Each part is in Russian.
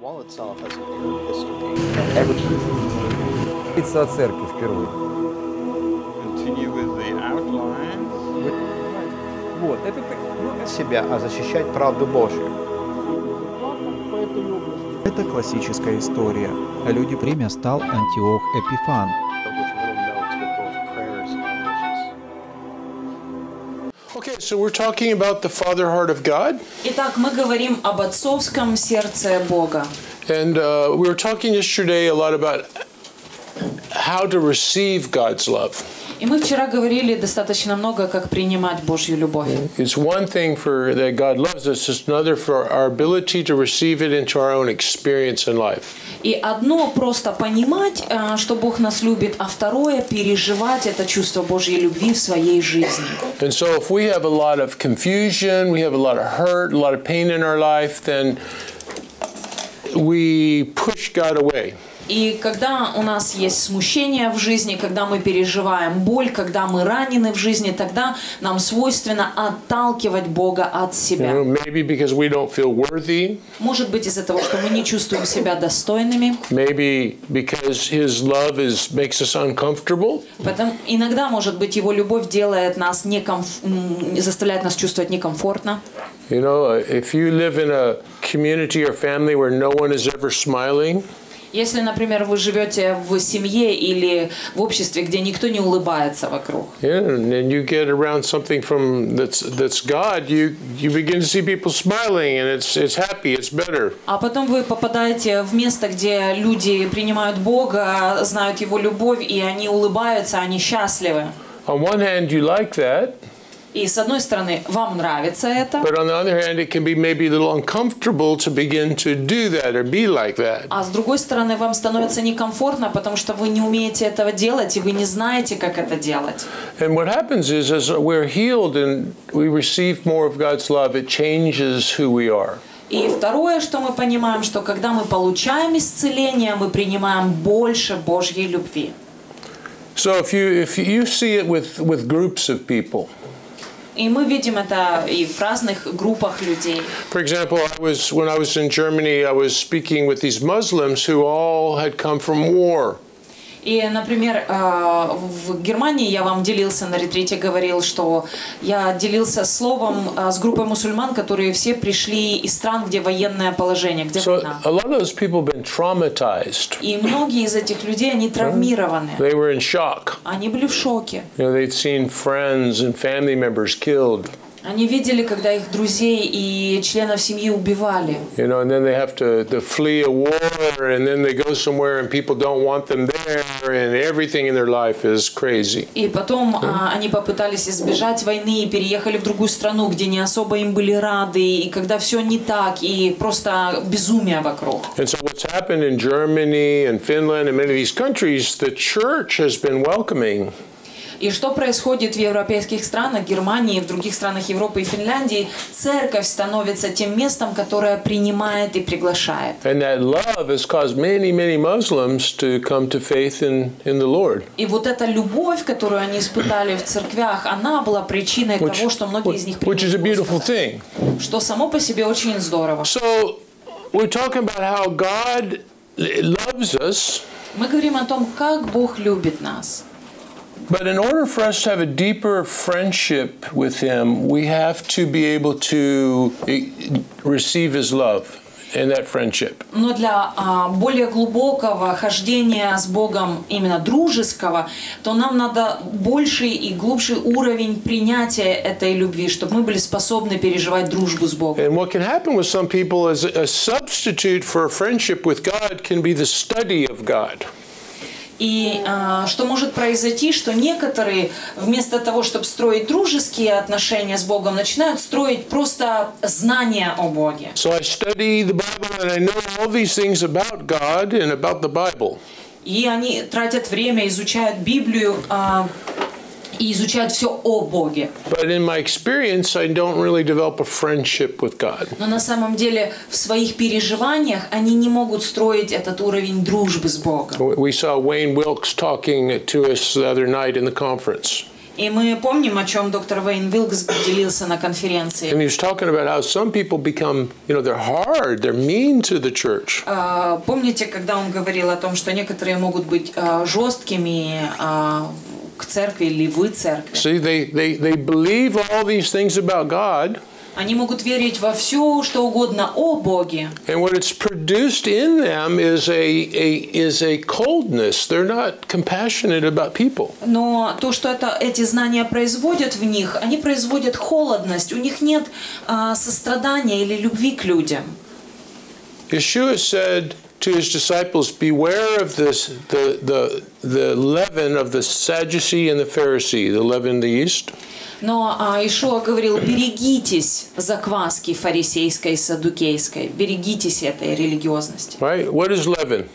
Говорится о церкви впервые. Continue with the outline. Вот, это, ну, себя, а защищать правду Божью. Это классическая история. Люди Время стал Антиох Эпифан. so we're talking about the father heart of God, Итак, мы говорим об отцовском сердце Бога. and uh, we were talking yesterday a lot about how to receive God's love. И мы вчера говорили достаточно много, как принимать Божью любовь. It's one thing for that God loves us; it's another for our ability to receive it into our own experience in life. И одно просто понимать, э, что Бог нас любит, а второе переживать это чувство Божьей любви в своей жизни. And so, if we have a lot of confusion, we have a lot of hurt, a lot of pain in our life, then we push God away. И когда у нас есть смущение в жизни, когда мы переживаем боль, когда мы ранены в жизни, тогда нам свойственно отталкивать Бога от You себя. know, maybe because we don't feel worthy, Может быть из-за того, что мы не чувствуем себя достойными. maybe because His love is makes us uncomfortable. Поэтому иногда, может быть, его любовь делает нас некомф... заставляет нас чувствовать некомфортно. You know, if you live in a community or family where no one is ever smiling, Если, например, вы живете в семье или в обществе, где никто не улыбается вокруг, yeah, and you get around something from that's that's God, you you begin to see people smiling, and it's it's happy, it's better. а потом вы попадаете в место, где люди принимают Бога, знают Его любовь, и они улыбаются, они счастливы. On one hand, you like that, И с одной стороны, вам нравится это, but on the other hand, it can be maybe a little uncomfortable to begin to do that or be like that. а с другой стороны, вам становится некомфортно, потому что вы не умеете этого делать, и вы не знаете, как это делать. And what happens is, as we're healed and we receive more of God's love, it changes who we are. И второе, что мы понимаем, что когда мы получаем исцеление, мы принимаем больше Божьей любви. So if you if you see it with with groups of people, И мы видим это и в разных группах людей. For example, I was when I was in Germany, I was speaking with these Muslims who all had come from war. И, например, э, в Германии я вам делился на ретрите, говорил, что я делился словом э, с группой мусульман, которые все пришли из стран, где военное положение, где So война. a lot of those people have been traumatized. И многие из этих людей, они травмированы. They were in shock. Они были в шоке. You know, they'd seen friends and family members killed. Они видели, когда их друзей и членов семьи убивали. You know, and then they have to, to flee a war, and then they go somewhere and people don't want them there, and everything in their life is crazy. И потом а, они попытались избежать войны и переехали в другую страну, где не особо им были рады, и когда все не так, и просто безумие вокруг. And so, what's happened in Germany and Finland and many of these countries, the church has been welcoming. И что происходит в европейских странах, Германии, в других странах Европы и Финляндии? Церковь становится тем местом, которое принимает и приглашает. And that love has caused many, many Muslims to come to faith in, in the Lord. И вот эта любовь, которую они испытали в церквях, она была причиной Which, того, что многие из них which is a приняли beautiful Господа. thing. Что само по себе очень здорово. So, we're talking about how God loves us, Мы говорим о том, как Бог любит нас. but in order for us to have a deeper friendship with Him, we have to be able to eh, receive His love in that friendship. Но для а, более глубокого хождения с Богом, именно дружеского, то нам надо больший и глубший уровень принятия этой любви, чтобы мы были способны переживать дружбу с Богом. And what can happen with some people is a substitute for a friendship with God can be the study of God. И а, что может произойти, что некоторые вместо того, чтобы строить дружеские отношения с Богом, начинают строить просто знания о Боге. So I study the Bible and I know all these things about God and about the Bible. И они тратят время, изучают Библию а, и изучают все о Боге. But in my experience, I don't really develop a friendship with God. Но на самом деле в своих переживаниях они не могут строить этот уровень дружбы с Богом. We saw Wayne Wilkes talking to us the other night in the conference. И мы помним, о чем доктор Вейн Вилкс делился на конференции. And he was talking about how some people become, you know, they're hard, they're mean to the church. А, Помните, когда он говорил о том, что некоторые могут быть а, жесткими а, к церкви или вы церкви? See, they, they, they believe all these things about God, Они могут верить во все, что угодно о Боге, and what it's produced in them is a, a, is a coldness. They're not compassionate about people. но то, что это, эти знания производят в них, они производят холодность, у них нет а, сострадания или любви к людям. Yeshua said to his disciples, Beware of this, the, the, the leaven of the Sadducee and the Pharisee, the leaven of the East. Но а, Ишуа говорил, берегитесь закваски фарисейской и саддукейской, берегитесь этой религиозности. Right? What is leaven?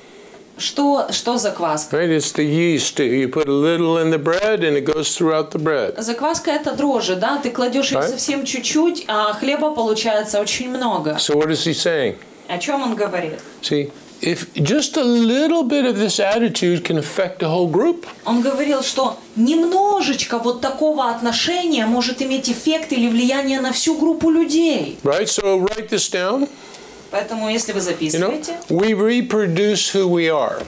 Что, что закваска? Right? It's the yeast. You put a little in the bread and it goes throughout the bread. Закваска это дрожжи, да? Ты кладешь их Так. совсем чуть-чуть, а хлеба получается очень много. So what is he saying? О чем он говорит? See, if just a little bit of this attitude can affect the whole group. Он говорил, что немножечко вот такого отношения может иметь эффект или влияние на всю группу людей. Right? So write this down. Поэтому, если вы You know, записываете, we reproduce who we are.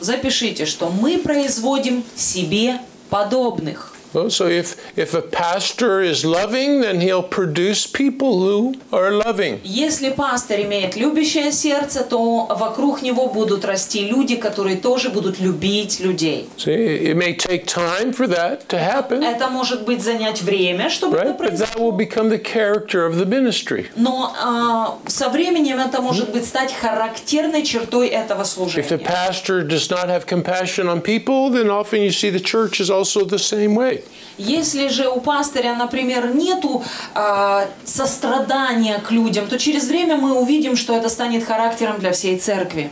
запишите, что мы производим себе подобных. So if, if a pastor is loving, then he'll produce people who are loving. Если пастор имеет любящее сердце, то вокруг него будут расти люди, которые тоже будут любить людей. See, it may take time for that to happen, Это может быть занять время, чтобы это right? But that will произошло. become the character of the ministry. Но а, со временем это может быть стать характерной чертой этого If the служения. pastor does not have compassion on people, then often you see the church is also the same way. Если же у пастыря, например, нету а, сострадания к людям, то через время мы увидим, что это станет характером для всей церкви.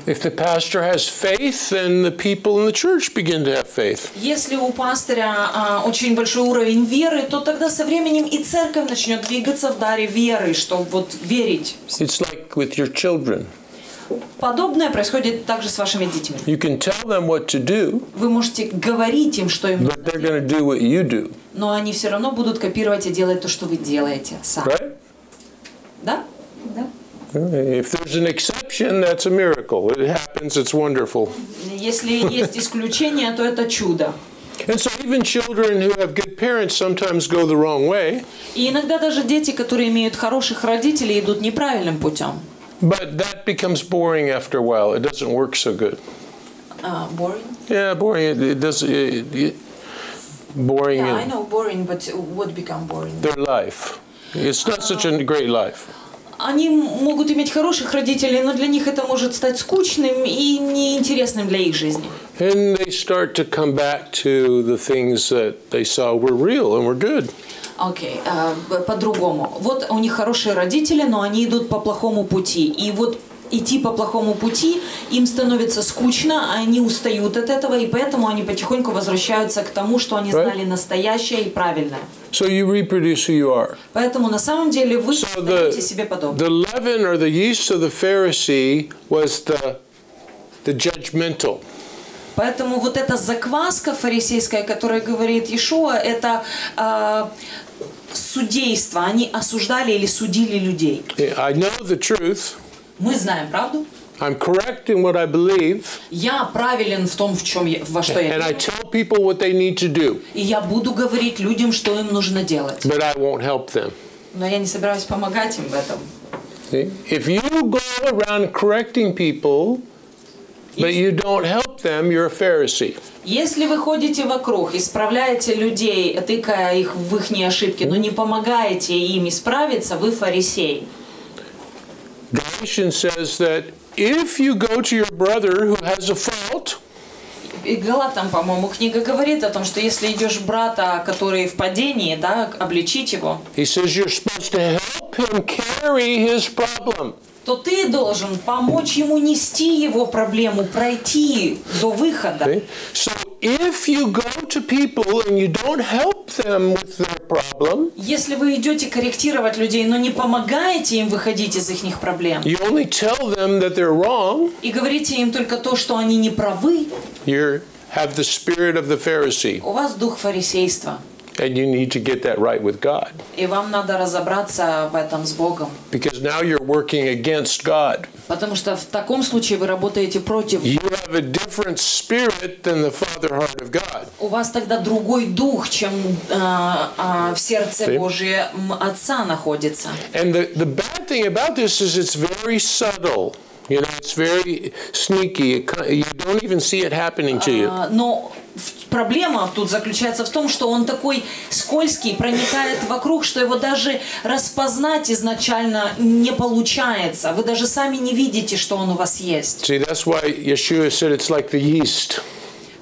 Faith. Если у пастыря а, очень большой уровень веры, то тогда со временем и церковь начнет двигаться в даре веры, чтобы вот верить. It's like with your children. Подобное происходит также с вашими детьми. You can tell them what to do, Вы можете говорить им, что им but нужно they're going to do what you do, но они все равно будут копировать и делать то, что вы делаете сами. right? Да? Да. If there's an exception, that's a miracle. It happens, it's wonderful. Если есть исключение, то это чудо. And so even children who have good parents sometimes go the wrong way, И иногда даже дети, которые имеют хороших родителей, идут неправильным путем. but that becomes boring after a while. It doesn't work so good. А, boring? Yeah, boring. It, it does. It, it, boring Yeah, I in know boring, but what become boring? their life. It's not such a great life. Они могут иметь хороших родителей, но для них это может стать скучным и неинтересным для их жизни. And they start to come back to the things that they saw were real and were good. Окей, а, б- по-другому. Вот у них хорошие родители, но они идут по плохому пути. И вот идти по плохому пути им становится скучно, они устают от этого, и поэтому они потихоньку возвращаются к тому, что они Right. знали настоящее и правильное. So you reproduce who you are. Поэтому на самом деле вы So the, себе подобное. the leaven or the yeast of the Pharisee was the, the judgmental. Поэтому вот эта закваска фарисейская, которая говорит Иешуа, это а, судейство. Они осуждали или судили людей. I know the truth. Мы знаем правду. I'm correct in what I believe, Я правилен в том, в чем я, во что я and I верю. tell people what they need to do, И я буду говорить людям, что им нужно делать. but I won't help them. Но я не собираюсь помогать им в этом. If you go around correcting people, but you don't help them, you're a Pharisee. Если вы ходите вокруг, исправляете людей, тыкая их в их ошибки, но не помогаете им исправиться, вы фарисей. Galatians says that if you go to your brother who has a fault, И Галатам, по-моему, книга говорит о том, что если идешь брата, который в падении, да, обличить его, he says you're supposed to help him carry his problem. То ты должен помочь ему нести его проблему, пройти до выхода. So if you go to people and you don't help them with their problem, Если вы идете корректировать людей, но не помогаете им выходить из их проблем, you only tell them that they're wrong, и говорите им только то, что они не правы, you have the spirit of the Pharisee. у вас дух фарисейства. And you need to get that right with God. И вам надо разобраться в этом с Богом. Because now you're working against God. Потому что в таком случае вы работаете против. You have a different spirit than the father heart of God. У вас тогда другой дух, чем а, а, в сердце See? Божьем Отца находится. And the, the bad thing about this is it's very subtle. You know, it's very sneaky. You don't even see it happening to you. А, Но проблема тут заключается в том, что он такой скользкий, проникает вокруг, что его даже распознать изначально не получается. Вы даже сами не видите, что он у вас есть. See, that's why Yeshua said it's like the yeast.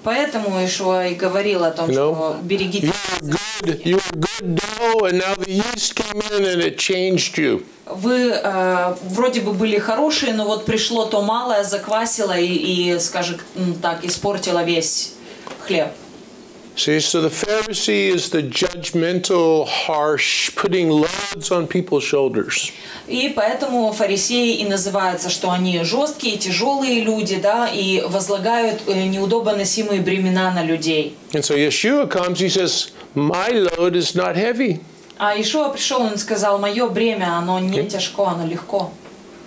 Поэтому Ишуа и говорил о том, You что берегите. you were good, you were good dough, and now the yeast came in and it changed you. Вы э, вроде бы были хорошие, но вот пришло то малое, заквасило и, и скажем так, испортило весь хлеб. See, so the Pharisee is the judgmental, harsh, putting loads on people's shoulders. И поэтому фарисеи и называются, что они жесткие, тяжелые люди, да, и возлагают э, неудобно носимые бремена на людей. And so Yeshua comes, he says, My load is not heavy. А Ишуа пришел, он сказал, мое бремя, оно не тяжко, оно легко.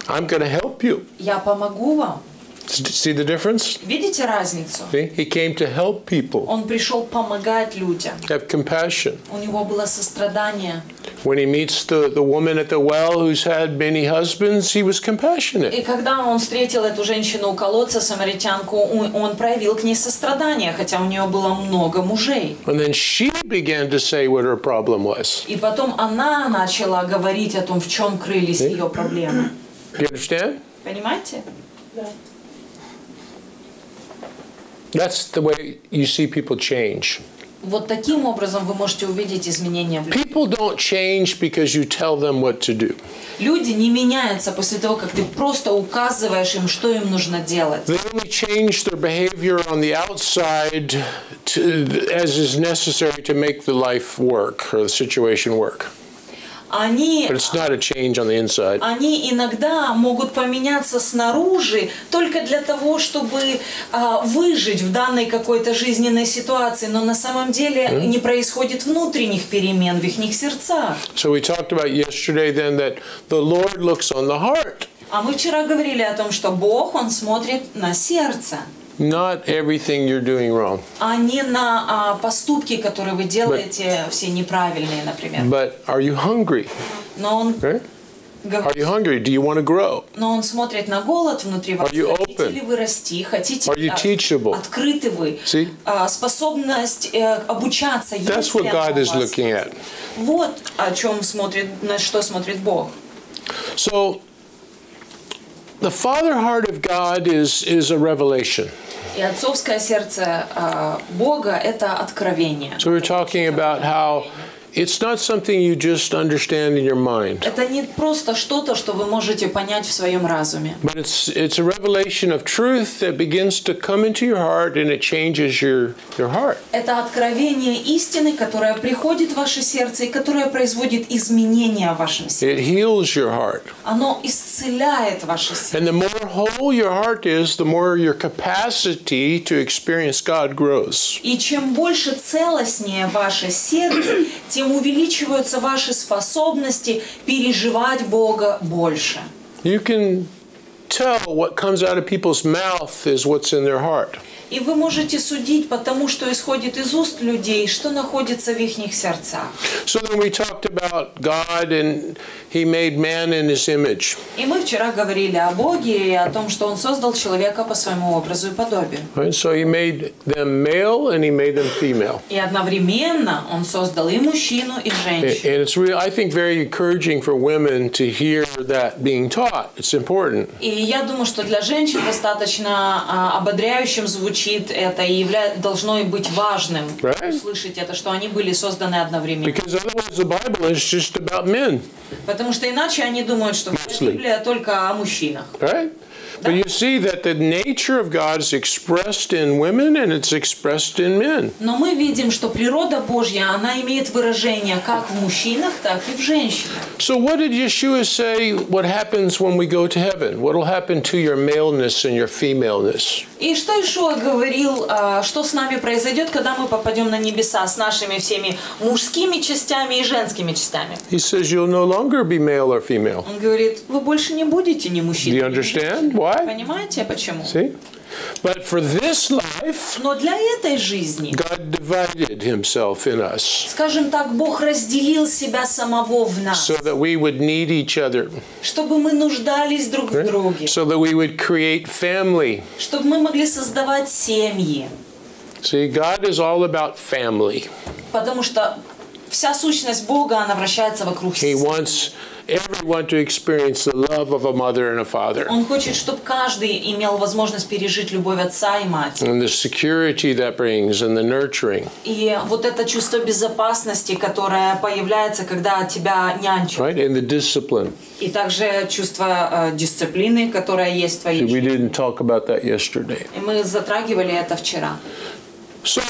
I'm help you. Я помогу вам. See the difference? Видите разницу? See? He came to help people, Он пришел помогать людям. have compassion. У него было сострадание. When he meets the, the woman at the well who's had many husbands, he was compassionate. И когда он встретил эту женщину у колодца, самаритянку, он проявил к ней сострадание, хотя у нее было много мужей. And then she began to say what her problem was. И потом она начала говорить о том, в чем крылись ее проблемы. Do you understand? Понимаете? That's the way you see people change. Вот таким образом вы можете увидеть изменения в людях. People don't change because you tell them what to do. Люди не меняются после того, как ты просто указываешь им, что им нужно делать. They only change their behavior on the outside to, as is necessary to make the life work or the situation work. Они, они иногда могут поменяться снаружи только для того, чтобы а, выжить в данной какой-то жизненной ситуации, но на самом деле не происходит внутренних перемен в их сердцах. So we talked about yesterday then that the Lord looks on the heart. А мы вчера говорили о том, что Бог, Он смотрит на сердце, Not everything you're doing wrong, а не на а, поступки, которые вы делаете, все неправильные, например. but are you hungry? Но Он, Right? гов- Are you hungry? Do you want to grow? но он смотрит на голод внутри вас. Are you Хотите open? ли вы расти? Хотите Are you а, teachable? Открыты вы? See? А, способность э, обучаться. есть That's ли what она God у is вас? looking at. Вот о чем смотрит, на что смотрит Бог. So the father heart of God is is a revelation. И отцовское сердце а, Бога – это откровение. So we're talking about how it's not something you just understand in your mind, Это не просто что-то, что вы можете понять в своем разуме. but it's it's a revelation of truth that begins to come into your heart and it changes your your heart. Это откровение истины, которое приходит в ваше сердце и которое производит изменения в вашем сердце. It heals your heart. Оно исцеляет ваше сердце. And the more whole your heart is, the more your capacity to experience God grows. И чем больше целостнее ваше сердце, тем увеличиваются ваши способности переживать Бога больше. You can tell what comes out of people's mouth is what's in their heart. И вы можете судить по тому, что исходит из уст людей, что находится в их сердцах. So then we talked about God and He made man in His image. И мы вчера говорили о Боге и о том, что Он создал человека по своему образу и подобию. Right? So He made them male and He made them female. И одновременно Он создал и мужчину, и женщину. and it's really, I think, very encouraging for women to hear that being taught. It's important. И я думаю, что для женщин достаточно а, ободряющим звучит это и явля... должно быть важным Right. услышать это, что они были созданы одновременно. Потому что иначе они думают, что. Библия только о мужчинах. Right? But you see that the nature of God is expressed in women and it's expressed in men. Но мы видим, что природа Божья, она имеет выражение как в мужчинах, так и в женщинах. So, what did Yeshua say? What happens when we go to heaven? What will happen to your maleness and your femaleness? И что Ишуа говорил, а, что с нами произойдет, когда мы попадем на небеса с нашими всеми мужскими частями и женскими частями? He says you'll no longer be male or female. Он говорит, вы больше не будете ни Do мужчиной, you ни женщиной». understand why? Понимаете, почему? See? But for this life, Но для этой жизни, God divided himself in us скажем так, Бог разделил себя самого в нас, so that we would need each other, чтобы мы нуждались друг в друге, so that we would create family. чтобы мы могли создавать семьи. See, God is all about family. Потому что вся сущность Бога, она вращается вокруг He wants everyone to experience the love of a mother and a father Он хочет, чтобы каждый имел возможность пережить любовь отца и мать. and the security that brings and the nurturing, И вот это чувство безопасности, которое появляется, когда тебя нянчат. right? And the discipline. И также чувство э, дисциплины, которое есть в твоей See, we жизни. didn't talk about that yesterday. И мы затрагивали это вчера. So,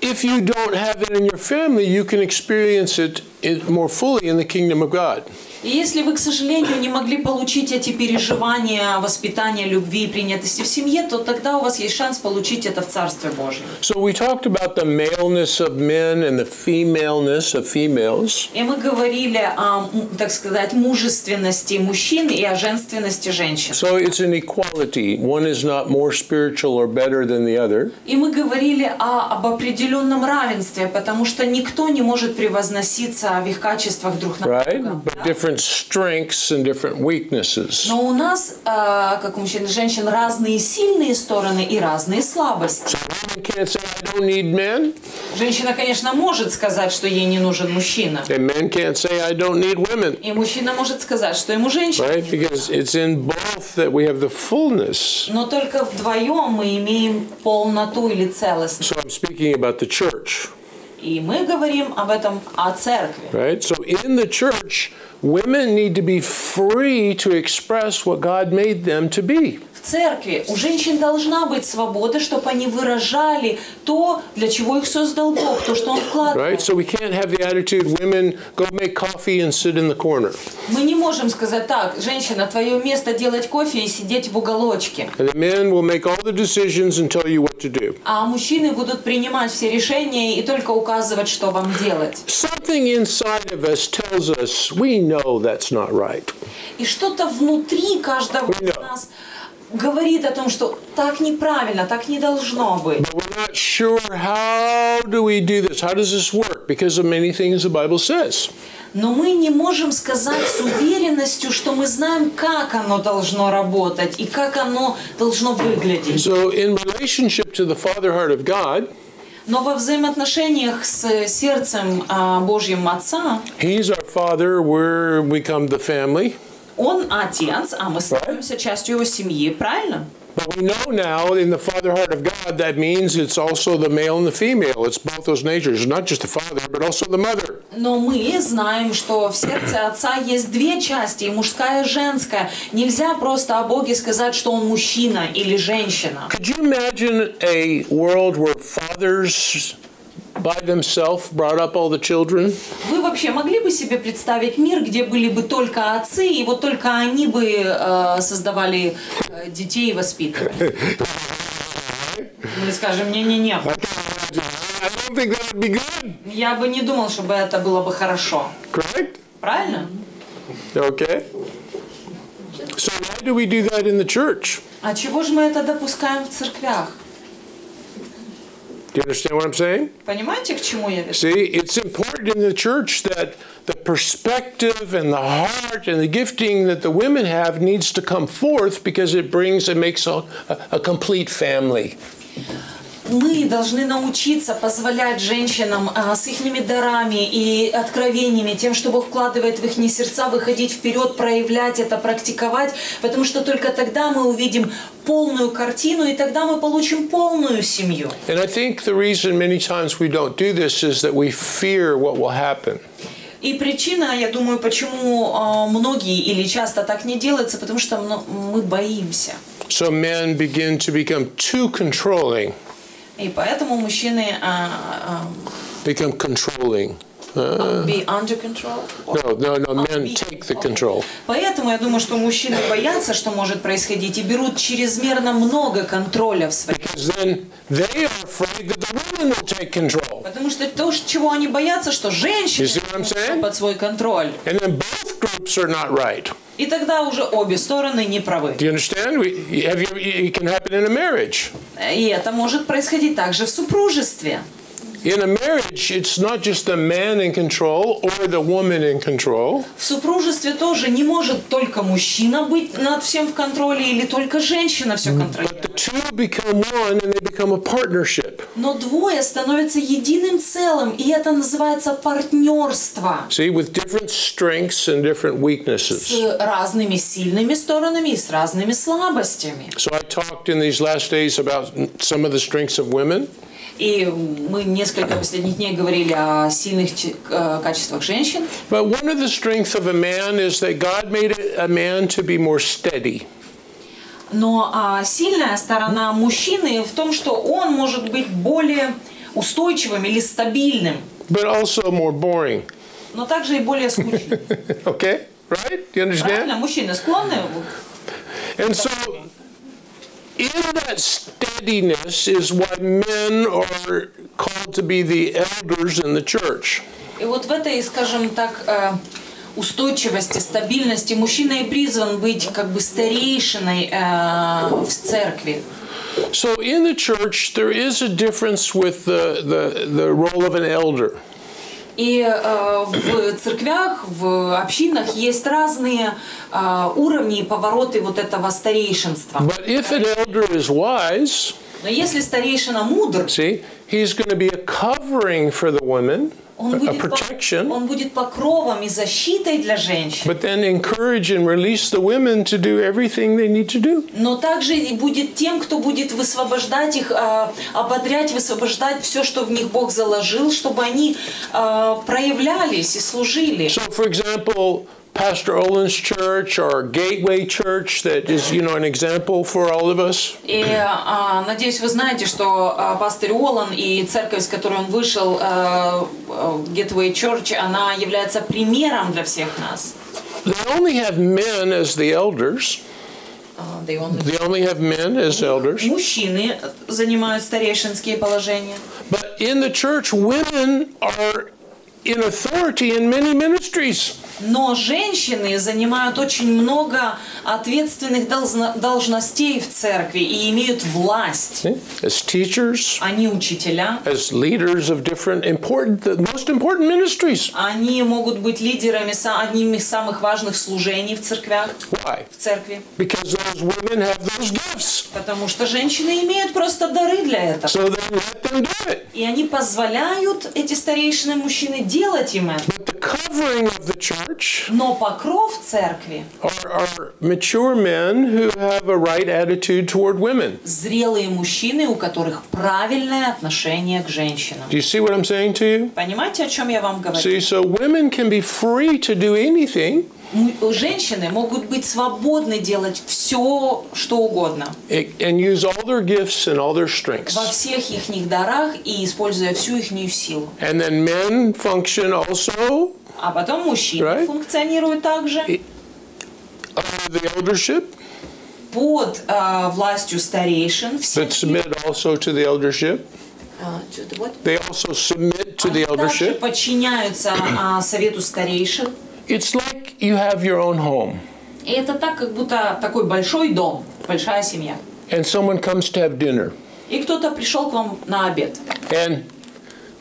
if you don't have it in your family, you can experience it more fully in the kingdom of God. И если вы, к сожалению, не могли получить эти переживания, воспитания, любви и принятости в семье, то тогда у вас есть шанс получить это в Царстве Божьем. So, we talked about the maleness of men and the femaleness of females. И мы говорили о, так сказать, мужественности мужчин и о женственности женщин. So, it's an equality. One is not more spiritual or better than the other. И мы говорили о, об определенном равенстве, потому что никто не может превозноситься в их качествах друг на right? друга. But да. Different strengths and different weaknesses. Но у нас, э, как у мужчин и женщин, разные сильные стороны и разные слабости. Can't say, I don't need men, Женщина, конечно, может сказать, что ей не нужен мужчина. and men can't say, I don't need women, И мужчина может сказать, что ему женщина. right? Because it's in both that we have the fullness. Но только вдвоем мы имеем полноту или целостность. So I'm speaking about the church, И мы говорим об этом о церкви. right? So in the church, women need to be free to express what God made them to be. Церкви у женщин должна быть свобода, чтобы они выражали то, для чего их создал Бог, то, что Он Right? вкладывает. So we can't have the attitude women go make coffee and sit in the corner. Мы не можем сказать так, женщина, твое место делать кофе и сидеть в уголочке. And the men will make all the decisions and tell you what to do. А мужчины будут принимать все решения и только указывать, что вам делать. Something inside of us tells us we know that's not right. И что-то внутри каждого из нас говорит о том, что так неправильно, так не должно быть. Sure do we. Но мы не можем сказать с уверенностью, что мы знаем, как оно должно работать и как оно должно выглядеть. So, in relationship to the Father heart of God, Но во взаимоотношениях с сердцем а, Божьим Отца, He's our Father, we're become the family. Он Отец, а мы становимся частью Его семьи, правильно? But we know now in the Father heart of God that means it's also the male and the female. It's both those natures, not just the father, but also the mother. Но мы знаем, что в сердце Отца есть две части, мужская и женская. Нельзя просто о Боге сказать, что Он мужчина или женщина. Could you imagine a world where fathers by themselves brought up all the children? Вы вообще могли бы себе представить мир, где были бы только отцы, и вот только они бы э, создавали э, детей и воспитывали? Мы скажем, не-не-не, я бы не думал, чтобы это было бы хорошо. correct? Правильно? Okay. So why do we do that in the church? А чего же мы это допускаем в церквях? Do you understand what I'm saying? Понимаете, к чему я веду? See, it's important in the church that the perspective and the heart and the gifting that the women have needs to come forth because it brings and makes a, a complete family. Мы должны научиться позволять женщинам а, с их дарами и откровениями, тем, что Бог вкладывает в их сердца, выходить вперед, проявлять это, практиковать, потому что только тогда мы увидим полную картину, и тогда мы получим полную семью. And I think the reason many times we don't do this is that we fear what will happen. И причина, я думаю, почему а, многие или часто так не делается, потому что мы боимся. So men begin to become too controlling, И поэтому мужчины а, а, become controlling. Be under control? No, no, no. Men take the control. Поэтому я думаю, что мужчины боятся, что может происходить, и берут чрезмерно много контроля в свои. Because then they are afraid that the woman will take control. Потому что то, чего они боятся, что женщины под свой контроль. And then both groups are not right. И тогда уже обе стороны не правы. Do you understand? We, have you, it can happen in a marriage. И это может происходить также в супружестве. In a marriage, it's not just the man in control or the woman in control. В супружестве тоже не может только мужчина быть над всем в контроле или только женщина все But контролирует. the two become one and they become a partnership. Но двое становятся единым целым, и это называется партнерство See, with different strengths and different weaknesses. с разными сильными сторонами и с разными слабостями. So I talked in these last days about some of the strengths of women. И мы несколько последних дней говорили о сильных э, качествах женщин. But one of the strengths of a man is that God made a man to be more steady. Но а, сильная сторона мужчины в том, что он может быть более устойчивым или стабильным, but also more boring. но также и более скучным. okay? Right? You Правильно? understand? Мужчины склонны And so, in that steadiness is why men are called to be the elders in the church. И вот в этой, скажем так, э, устойчивости, стабильности мужчина и призван быть как бы старейшиной э, в церкви. So, in the church, there is a difference with the, the, the role of an elder. И э, в церквях, в общинах есть разные э, уровни и повороты вот этого старейшинства. But if an elder is wise, Но если старейшина мудр, see, he's going to be a covering for the women, он a будет, по- protection. он будет покровом и защитой для женщин. but then encourage and release the women to do everything they need to do. Но также и будет тем, кто будет высвобождать их, э, ободрять, высвобождать все, что в них Бог заложил, чтобы они э, проявлялись и служили. So, for example, Pastor Olin's church or Gateway Church, that is, you know, an example for all of us. И а, надеюсь, вы знаете, что а, пастор Олан и церковь, с которой он вышел, э, э, Gateway Church, она является примером для всех нас. They only have men as the elders. А, да и он- They only have men as elders. Мужчины занимают старейшинские положения. But in the church, women are in authority in many ministries. Но женщины занимают очень много ответственных должно- должностей в церкви и имеют власть. As teachers, Они учителя, as leaders of different important, the most important ministries. они могут быть лидерами одним из самых важных служений в церквях, Why? в церкви. Because those women have those gifts. Потому что женщины имеют просто дары для этого. So then do it. И они позволяют, эти старейшины мужчины, делать им это. But the covering of the church Но покров церкви, are, are mature men who have a right attitude toward women. зрелые мужчины, у которых правильное отношение к женщинам. Do you see what I'm saying to you? Понимаете, о чем я вам говорю? See, so women can be free to do anything Женщины могут быть свободны делать все, что угодно. and use all their gifts and all their Во strengths. всех их дарах и используя всю их силу. And then men function also А потом мужчины Right. функционируют также the eldership под а, властью старейшин. That submit also to the eldership. А? They also submit to the Они также eldership. подчиняются а, совету старейшин. It's like you have your own home И это так, как будто такой большой дом, большая семья. and someone comes to have dinner. И кто-то пришел к вам на обед. And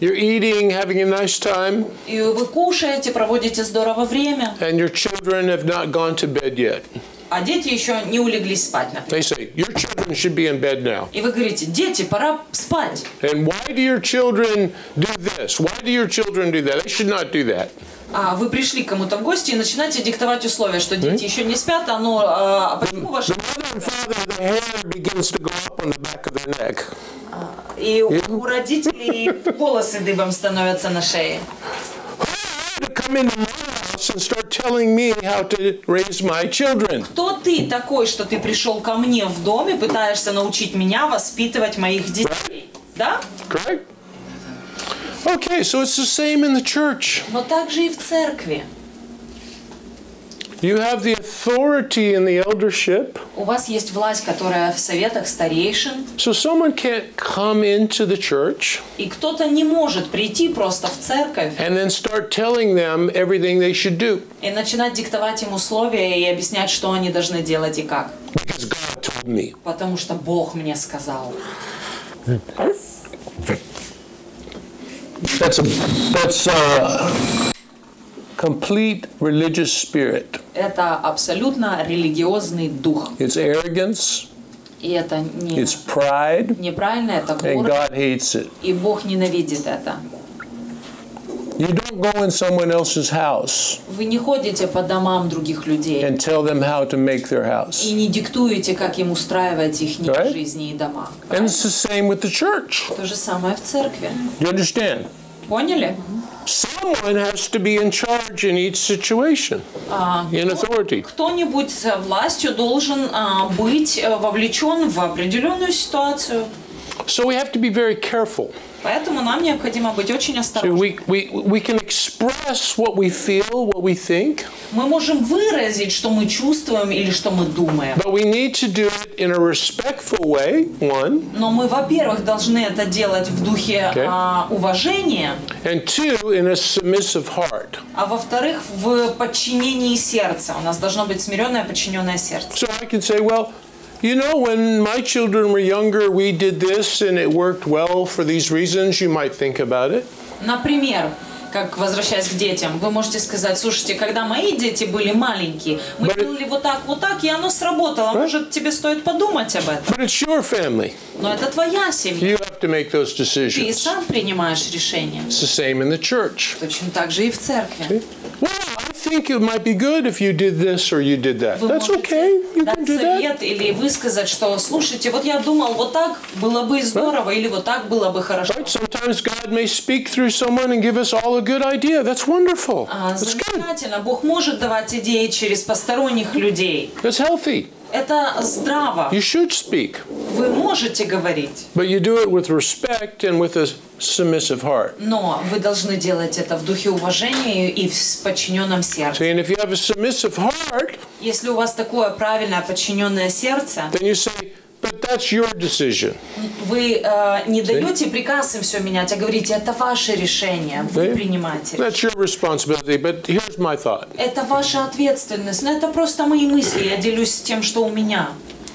you're eating, having a nice time, И вы кушаете, проводите здорово время, and your children have not gone to bed yet. А дети еще не улеглись спать. например. They say, Your children should be in bed now. И вы говорите, дети, пора спать. And why do your children do this? Why do your children do that? They should not do that. А вы пришли к кому-то в гости и начинаете диктовать условия, что дети еще не спят, а ну, а почему ваши... И у родителей волосы дыбом становятся на шее. To come into my house and start telling me how to raise my children. Кто ты такой, что ты пришел ко мне в дом и пытаешься научить меня воспитывать моих детей? Да? Correct? Okay, so it's the same in the church. Но также и в церкви. You have the authority in the eldership, У вас есть власть, которая в советах старейшин, so someone can't come into the church и кто-то не может прийти просто в церковь and then start telling them everything they should do и начинать диктовать им условия и объяснять, что они должны делать и как. because God told me. Потому что Бог мне сказал. That's a that's a complete religious spirit. Это абсолютно религиозный дух. It's arrogance, И это не, it's pride, неправильно, это and гордость. God hates it. И Бог ненавидит это. You don't go in someone else's house Вы не ходите по домам других людей and tell them how to make their и house. не диктуете, как им устраивать их Right. жизни и дома. And it's the same with the church. То же самое в церкви. You understand? Поняли? Someone has to be in charge in each situation, А, in authority. Кто-нибудь с властью должен а, быть э, вовлечен в определенную ситуацию. So we have to be very careful. Поэтому нам необходимо быть очень осторожными. we, we, we can express what we feel, what we think, Мы можем выразить, что мы чувствуем или что мы думаем. but we need to do it in a respectful way, one, Но мы, во-первых, должны это делать в духе Okay. а, уважения, and two, in a submissive heart. а во-вторых, в подчинении сердца. У нас должно быть смиренное, подчиненное сердце. So I can say, well, you know, when my children were younger, we did this and it worked well for these reasons. You might think about it. Например, как возвращаясь к детям, вы можете сказать, слушайте, когда мои дети были маленькие, мы But it- делали вот так, вот так, и оно сработало. Может, тебе стоит подумать об этом. But it's your family. Но это твоя семья. You have to make those Ты decisions. сам принимаешь решения. It's the same in the church. Точно так же и в церкви. Well, I think it might be good if you did this or you did that. Вы That's можете okay. You can дать do that. совет или высказать, что, слушайте, вот я думал, вот так было бы здорово, или вот так было бы хорошо. Right? Sometimes God may speak through someone and give us all a good idea. That's wonderful. А, That's good. замечательно. Бог может давать идеи через посторонних людей. That's healthy. Это здраво. You should speak, Вы можете говорить, but you do it with respect and with a submissive heart. но вы должны делать это в духе уважения и в подчиненном сердце. See, and if you have a submissive heart, Если у вас такое правильное подчиненное сердце, then you say, but that's your decision. вы э, не даете приказ им все менять, а говорите, это ваше решение, вы See? принимаете. That's your responsibility, but here's my thought. Это ваша ответственность, но это просто мои мысли, я делюсь тем, что у меня.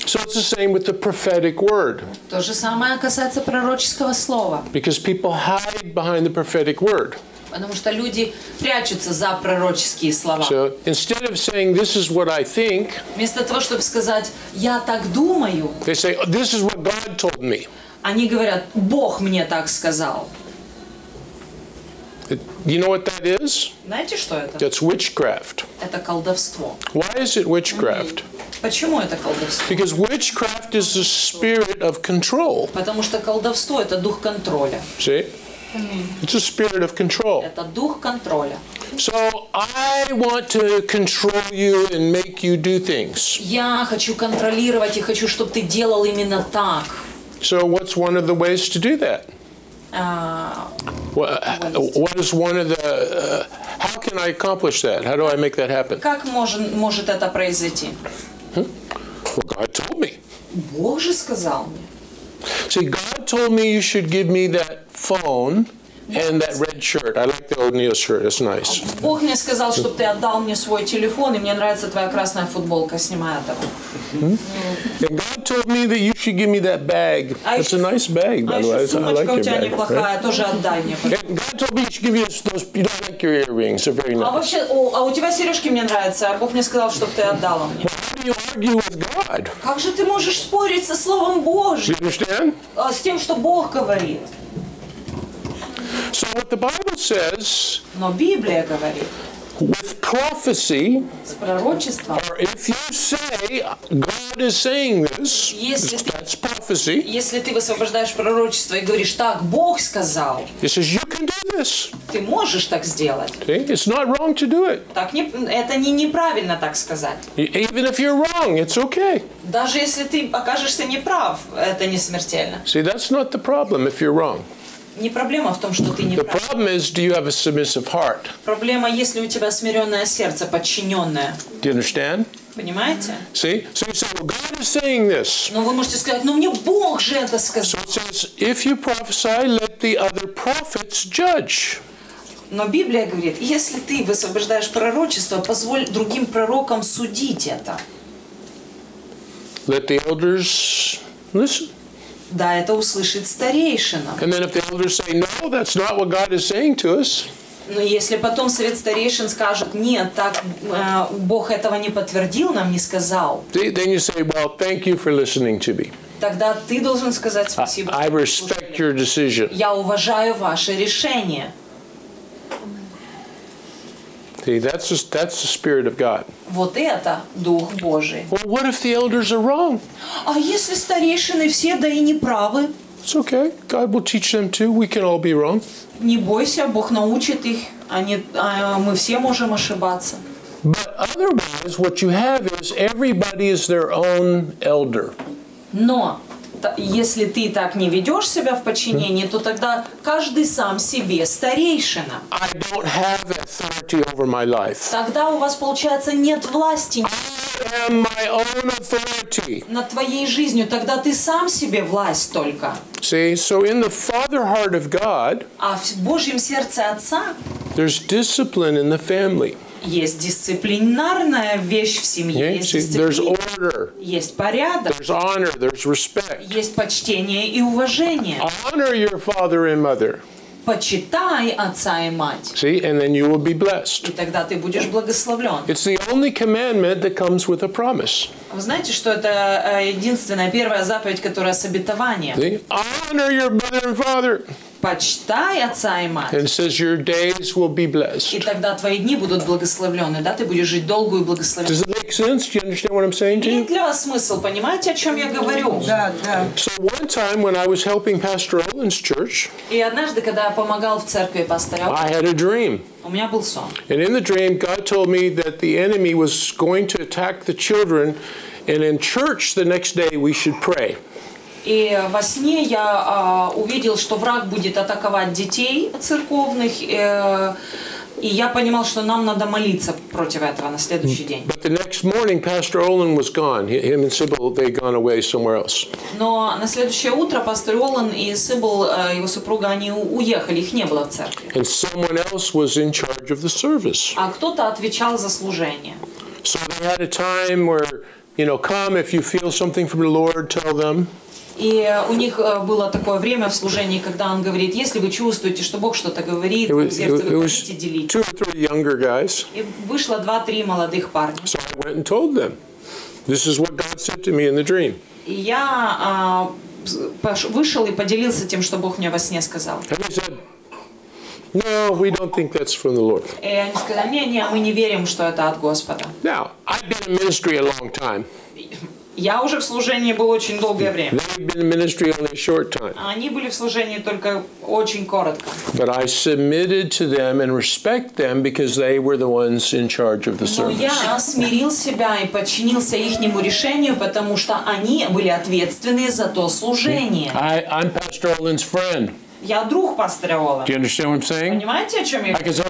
So it's the same with the prophetic word, То же самое касается пророческого слова, because people hide behind the prophetic word. Потому что люди прячутся за пророческие слова. So instead of saying, this is what I think, Вместо того, чтобы сказать «я так думаю», they say, this is what God told me. они говорят «Бог мне так сказал». You know what that is? Знаете, что это? That's witchcraft. Это колдовство. Why is it witchcraft? Почему это колдовство? Because witchcraft is the spirit of control. Потому что колдовство – это дух контроля. See? It's a spirit of control. Это дух контроля. So I want to control you and make you do things. Я хочу контролировать и хочу, чтобы ты делал именно так. So what's one of the ways to do that? А, What, what is one of the? Uh, how can I accomplish that? How do I make that happen? как может, может это произойти? Well, God told me. Бог же сказал мне. See, God told me you should give me that phone and that red shirt. I like the O'Neill shirt. It's nice. Бог мне сказал, чтобы ты отдал мне свой телефон, и мне нравится твоя красная футболка, снимай этого. And God told me that you should give me that bag. А It's a nice bag, А by the way. I like your bag. неплохая, тоже отдай мне. God told me you should give you those. You don't like your earrings. They're very А nice. вообще, о, а у тебя сережки мне нравятся, а Бог мне сказал, чтобы ты отдала мне. How do you argue with God? Как же ты можешь спорить со Словом You Божьим, understand? а, с тем, что Бог говорит? So what the Bible says Но Библия говорит, with prophecy, с пророчеством, or if you say God is saying this, Если ты- that's prophecy. если ты высвобождаешь пророчество и говоришь, так, Бог сказал, It says you can do this. ты можешь так сделать. See? It's not wrong to do it. Так не, это не неправильно так сказать. E- Even if you're wrong, it's okay. Даже если ты окажешься неправ, это не смертельно. See, that's not the problem if you're wrong. Не проблема в том, что ты не The прав. problem is, do you have a submissive heart? Проблема, если у тебя смиренное сердце, подчиненное. Do you understand? Понимаете? See? So you say, well, God is saying this. Но вы можете сказать, ну мне Бог же это So сказал. it says, if you prophesy, let the other prophets judge. Но Библия говорит, если ты высвобождаешь пророчество, позволь другим пророкам судить это. Let the elders listen. Да, это услышит старейшина. And then if the elders say, no, that's not what God is saying to us, Но если потом совет старейшин скажет, нет, так э, Бог этого не подтвердил, нам не сказал, th- then you say, well, thank you for listening to me. тогда ты должен сказать спасибо. I что вы respect послушали. your decision. Я уважаю ваше решение. See, that's just, that's the Spirit of God. Вот это Дух Божий. Well, what if the elders are wrong? А если старейшины все да и не правы, It's okay. God will teach them too. We can all be wrong. не бойся, Бог научит их. Они, а, мы все можем ошибаться. But otherwise, what you have is everybody is their own elder. Но та- если ты так не ведешь себя в подчинении, то тогда каждый сам себе старейшина. I don't have authority over my life. Тогда у вас, получается, нет власти I am my own authority. над твоей жизнью. Тогда ты сам себе власть только. See, so in the father heart of God, А в Божьем сердце Отца there's discipline in the family. Есть дисциплинарная вещь в семье, есть дисциплина, order, есть порядок, there's honor, there's respect. есть почтение и уважение. Honor your father and mother. Почитай отца и мать, See, and then you will be и blessed. тогда ты будешь благословлен. It's the only commandment that comes with a promise. Вы знаете, что это э, единственная первая заповедь, которая с обетованием. See? Honor your mother and father. Почитай отца и мать. And it says your days will be И blessed. тогда твои дни будут благословлены, да, ты будешь жить долгую и благословенную. Does it make sense? Do you understand what I'm saying to Имеет you? для вас смысл, понимаете, о чем я говорю? Да, да. So one time when I was helping Pastor Olin's church, И однажды, когда я помогал в церкви пастырю, I had a dream. у меня был сон. And in the dream, God told me that the enemy was going to attack the children, and in church the next day we should pray. И во сне я а, увидел, что враг будет атаковать детей церковных, э, и я понимал, что нам надо молиться против этого на следующий день. But the next morning, Pastor Olin was gone. Him and Sybil, they gone away somewhere else. Но на следующее утро пастор Олан и Сыбл, э, его супруга, они уехали, их не было в церкви. And someone else was in charge of the service. А кто-то отвечал за служение. So they had a time where, you know, come if you feel something from the Lord, tell them. И э, у них э, было такое время в служении, когда он говорит, если вы чувствуете, что Бог что-то говорит, It was, сердце вы хотите делить. two or three younger guys. И вышло два-три молодых парня. So I went and told them, this is what God said to me in the dream. И я а, вышел и поделился тем, что Бог мне во сне сказал. And they said, no, we don't think that's from the Lord. И они сказали, не-не, мы не верим, что это от Господа. Now, I've been in ministry a long time. Я уже в служении был очень долгое время. Они были в служении только очень коротко. But I submitted to them and respect them because they were the ones in charge of the Но service. я смирил себя и подчинился ихнему решению, потому что они были ответственны за то служение. I, I'm Pastor Olin's friend. Я друг пастыря Ола. Do you understand what I'm saying? Понимаете, о чем я I говорю?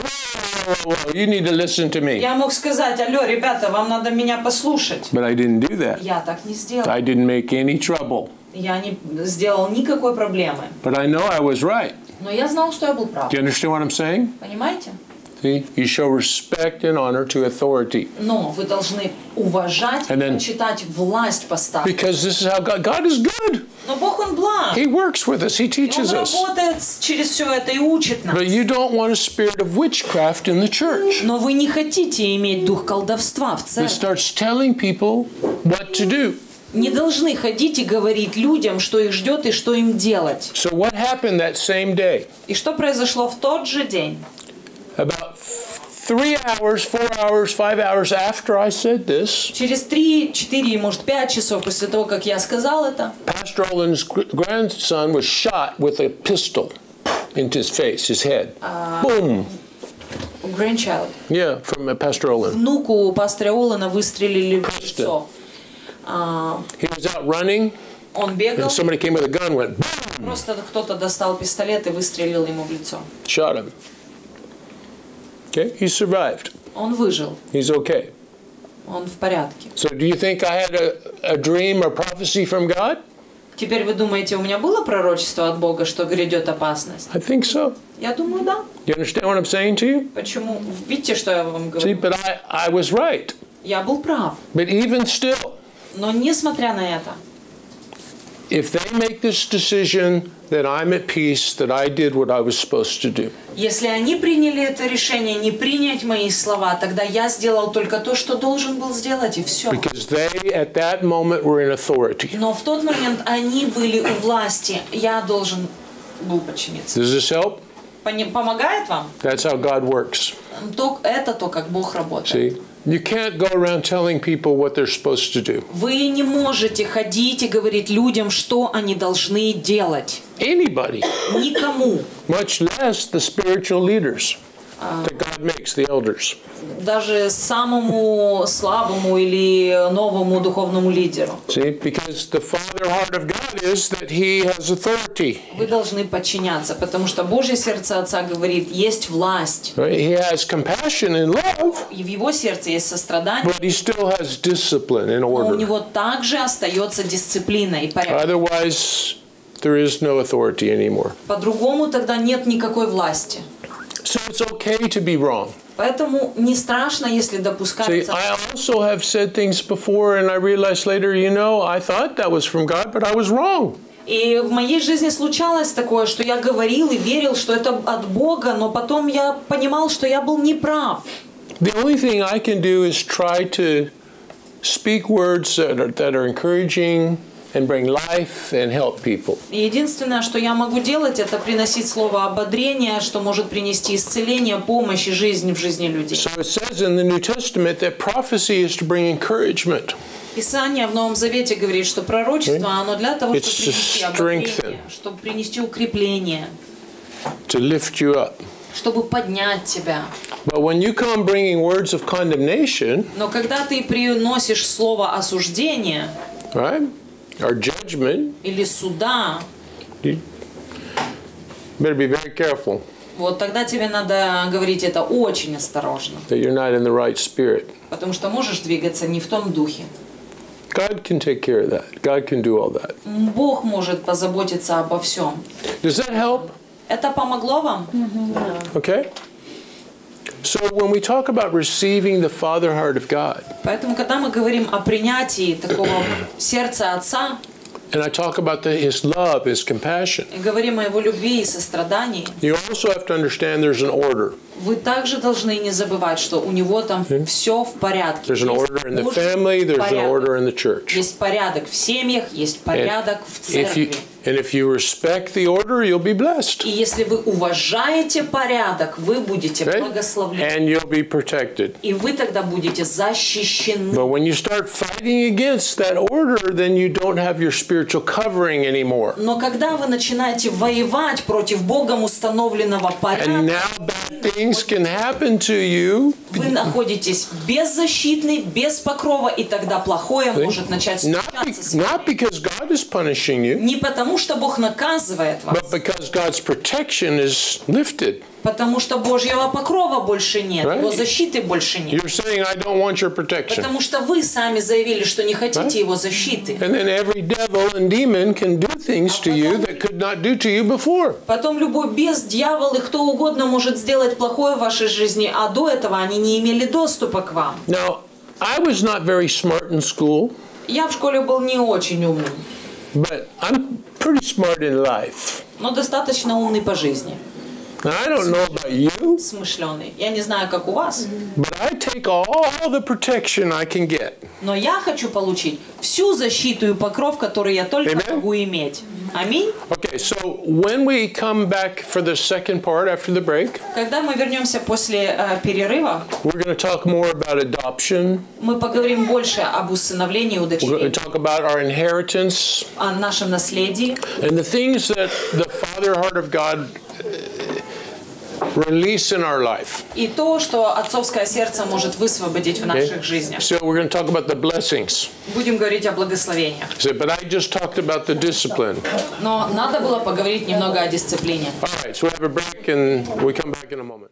you need to listen to me. Я мог сказать, алло, ребята, вам надо меня послушать. But I didn't do that. Я так не сделал. I didn't make any trouble. Я не сделал никакой проблемы. But I know I was right. Но я знал, что я был прав. Do you understand what I'm saying? Понимаете? You show respect and honor to authority. Но вы должны уважать и And then- почитать власть поставки. Because this is how God, God is good. Но Бог, Он благ. He works with us. He И Он teaches us. работает с- через все это и учит нас. But you don't want a spirit of witchcraft in the church Но вы не хотите иметь дух колдовства в that церкви. starts telling people what to do. Не должны ходить и говорить людям, что их ждет и что им делать. So what happened that same day? И что произошло в тот же день? About three hours, four hours, five hours after I said this, Через три, четыре, может, пять часов после того, как я сказал это, Pastor Olin's gr- grandson was shot with a pistol into his face, his head. Boom. grandchild, Yeah, from uh, Pastor Olin. внуку пастыря Олана выстрелили в лицо. А, He was out running Он бегал, and somebody came with a gun, went, boom, просто кто-то достал пистолет и выстрелил ему в лицо. shot him. Okay, he survived. Он выжил, He's okay. он в порядке. So, do you think I had a, a dream or prophecy from God? Теперь вы думаете, у меня было пророчество от Бога, что грядет опасность? I think so. Я думаю, да. You understand what I'm saying to you? Почему? Видите, что я вам See, говорю? but I, I was right. Я был прав. But even still, Но несмотря на это, if they make this decision that I'm at peace, that I did what I was supposed to do, если они приняли это решение не принять мои слова, тогда я сделал только то, что должен был сделать, и все. because they at that moment were in authority. Но в тот момент они были у власти, я должен был подчиниться. Does this help? Помогает вам? That's how God works. То, это то, как Бог работает. See? You can't go around telling people what they're supposed to do. Вы не можете ходить и говорить людям, что они должны делать. Anybody, Никому. much less the spiritual leaders that God makes, the elders. Даже самому слабому или новому духовному лидеру. See? Because the father heart of God is that he has authority. Вы должны подчиняться, потому что Божье сердце Отца говорит, есть власть. He has compassion and love, И в его сердце есть сострадание, but he still has discipline and но у order. него также остается дисциплина и порядок. Otherwise, there is no authority anymore. По-другому тогда нет никакой власти. So it's okay to be wrong. Поэтому не страшно, если See, допускается. I also have said things before, and I realized later, you know, I thought that was from God, but I was wrong. И в моей жизни случалось такое, что я говорил и верил, что это от Бога, но потом я понимал, что я был неправ. The only thing I can do is try to speak words that are, that are encouraging and bring life and help people. Единственное, что я могу делать, это приносить слово ободрения, что может принести исцеление, помощь и жизнь в жизни людей. So it says in the New Testament that prophecy is to bring encouragement. Писание в Новом Завете говорит, что пророчество, оно для того, It's чтобы принести to ободрение, чтобы принести укрепление, to lift you up. чтобы поднять тебя. But when you come bringing words of condemnation, Но когда ты приносишь слово осуждения right, or judgment, или суда, you better be very careful вот тогда тебе надо говорить это очень осторожно, that you're not in the right spirit. потому что можешь двигаться не в том духе. God can take care of that. God can do all that. Бог может позаботиться обо всем. Does that help? Это помогло вам? Okay? So when we talk about receiving the Father heart of God, Поэтому, когда мы говорим о принятии такого сердца Отца, and I talk about the, His love, His compassion, и говорим о Его любви и сострадании, you also have to understand there's an order. Вы также должны не забывать, что у Него там все в порядке. There's an Есть order in the family, there's an order in the church. Есть порядок в семьях, есть And порядок в if you, церкви. and if you respect the order, you'll be blessed. И если вы уважаете порядок, вы будете Okay? благословлены. And you'll be protected. И вы тогда будете защищены. But when you start fighting against that order, then you don't have your spiritual covering anymore. Но когда вы начинаете воевать против Богом установленного And порядка, now bad things can happen to you. вы находитесь беззащитны, без покрова, и тогда плохое может начать случаться с вами. not because God is punishing you, Не потому, что Бог наказывает вас, but because God's protection is lifted. Потому что Божьего покрова больше нет, Right. Его защиты больше нет. You're saying, I don't want your protection. Потому что вы сами заявили, что не хотите Right. Его защиты. And then every devil and demon can do things to you that could not do to you before. Потом любой бес, дьявол и кто угодно может сделать плохое в вашей жизни, а до этого они не имели доступа к вам. Now, I was not very smart in school, Я в школе был не очень умным, but I'm pretty smart in life. но достаточно умный по жизни, I don't know about you, смышленый. Я не знаю, как у вас, but I take all the protection I can get. но я хочу получить всю защиту и покров, который я только Amen. могу иметь. Аминь. Okay, so when we come back for the second part after the break, Когда мы вернемся после э, перерыва, we're going to talk more about adoption. мы поговорим больше об усыновлении и We're going to удочерении, talk about our inheritance о нашем наследии and the things that the Father heart of God uh, release in our life. и то, что отцовское сердце может высвободить в наших жизнях. So we're going to talk about the blessings. Будем говорить о благословениях. So, but I just talked about the discipline. Но надо было поговорить немного о дисциплине. All right, so we have a break and we come back in a moment.